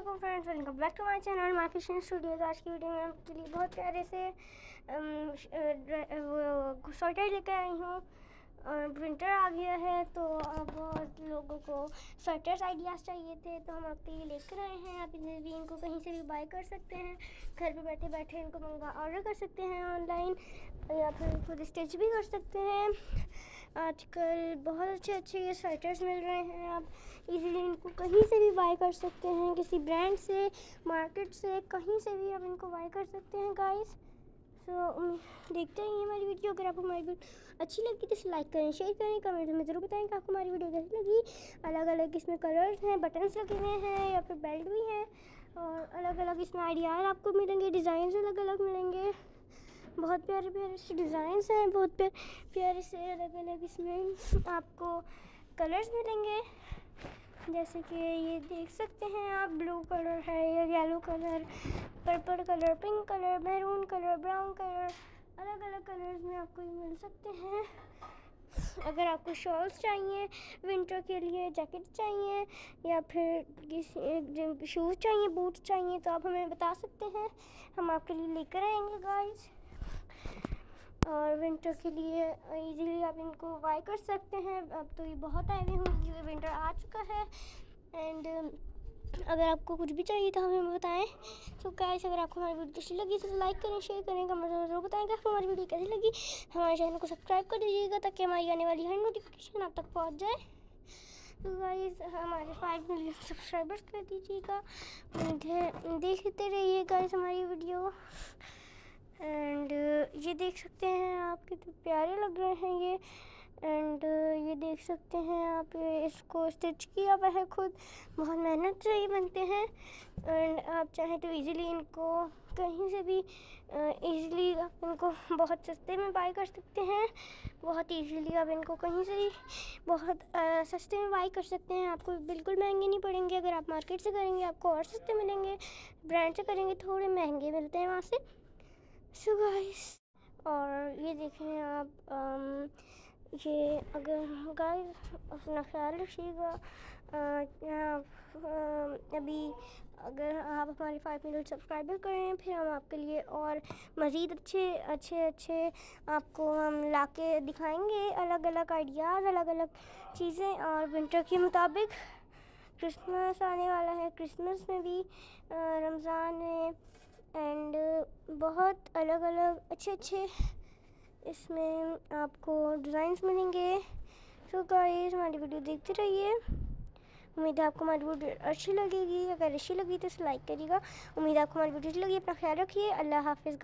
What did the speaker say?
Aslam friends welcome back to my channel my studio studios आज की video में आपके लिए बहुत प्यारे से स्वेटर लेकर आई हूँ। और प्रिंटर आ गया है तो लोगों को स्वेटर्स आइडियाज़ चाहिए थे तो हम आपके लिए लेकर आए हैं। आप भी इनको कहीं से भी बाय कर सकते हैं। घर पे बैठे बैठे इनको मंगा ऑर्डर कर सकते हैं ऑनलाइन या फिर खुद स्टिच भी कर सकते हैं। आजकल बहुत अच्छे अच्छे ये स्वेटर्स मिल रहे हैं। आप इजीली इनको कहीं से भी बाय कर सकते हैं, किसी ब्रांड से मार्केट से, कहीं से भी आप इनको बाय कर सकते हैं गाइस सो देखते हैं हमारी वीडियो। अगर आपको हमारी वीडियो अच्छी लगी तो लाइक करें शेयर करें कमेंट में ज़रूर बताएँ कि आपको हमारी वीडियो कैसी लगी। अलग अलग इसमें कलर्स हैं बटन्स लगे हुए हैं, या फिर बेल्ट भी हैं। और अलग अलग इसमें आइडियाज़ आपको मिलेंगे डिज़ाइन अलग अलग मिलेंगे। बहुत प्यारे प्यारे से डिज़ाइन हैं, बहुत प्यारे प्यारे से अलग अलग इसमें आपको कलर्स मिलेंगे। जैसे कि ये देख सकते हैं आप, ब्लू कलर है, या yellow colour, purple colour, pink colour, maroon colour, brown colour अलग अलग कलर्स में आपको ये मिल सकते हैं। अगर आपको शॉल्स चाहिए, विंटर के लिए जैकेट चाहिए, या फिर किसी शूज़ चाहिए, बूट्स चाहिए तो आप हमें बता सकते हैं। हम आपके लिए लेकर आएँगे, गाइस। और विंटर के लिए इजीली आप इनको बाय कर सकते हैं। अब तो ये बहुत हुए होंगे क्योंकि विंटर आ चुका है। एंड अगर आपको कुछ भी चाहिए तो हमें बताएँ। तो गाइस अगर आपको हमारी वीडियो अच्छी लगी तो लाइक करें शेयर करें कमेंट ज़रूर बताएँ कि आपको हमारी वीडियो कैसी लगी। हमारे चैनल को सब्सक्राइब कर दीजिएगा, ताकि हमारी आने वाली हर नोटिफिकेशन आप तक पहुँच जाए। तो गाइस हमारे फाइव मिलियन सब्सक्राइबर्स कर दीजिएगा। देखते रहिए गाइस हमारी वीडियो एंड ये देख सकते हैं आप कितने प्यारे लग रहे हैं ये। एंड ये देख सकते हैं आप इसको स्टिच किया हुआ है खुद। बहुत मेहनत से ही बनते हैं। एंड आप चाहें तो इजीली इनको कहीं से भी इजीली आप इनको बहुत सस्ते में बाई कर सकते हैं। बहुत इजीली आप इनको कहीं से भी बहुत सस्ते में बाई कर सकते हैं। आपको बिल्कुल महँगे नहीं पड़ेंगे। अगर आप मार्केट से करेंगे, आपको और सस्ते मिलेंगे। ब्रांड से करेंगे, थोड़े महँगे मिलते हैं वहाँ से। सो गाइस और ये देखें आप आम, ये अगर गाइस अपना ख्याल रखिएगा अभी अगर आप हमारे फाइव मिनट सब्सक्राइबर करें फिर हम आपके लिए और मज़ीद अच्छे अच्छे अच्छे आपको हम ला के दिखाएँगे अलग अलग आइडियाज़ अलग अलग चीज़ें और विंटर के मुताबिक। क्रिसमस आने वाला है। क्रिसमस में भी रमज़ान में बहुत अलग अलग अच्छे अच्छे इसमें आपको डिज़ाइंस मिलेंगे। सो गाइस हमारी वीडियो देखते रहिए। उम्मीद है आपको हमारी वीडियो अच्छी लगेगी। अगर अच्छी लगी तो इसे लाइक करिएगा। उम्मीद है आपको हमारी वीडियो अच्छी लगी। अपना ख्याल रखिए। अल्लाह हाफिज़